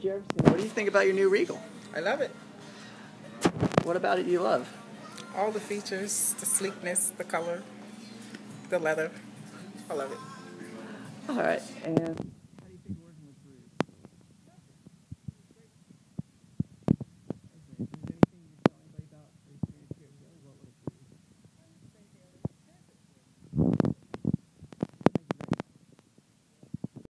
Jefferson, what do you think about your new Regal? I love it. What about it you love? All the features, the sleekness, the color, the leather. I love it. All right, and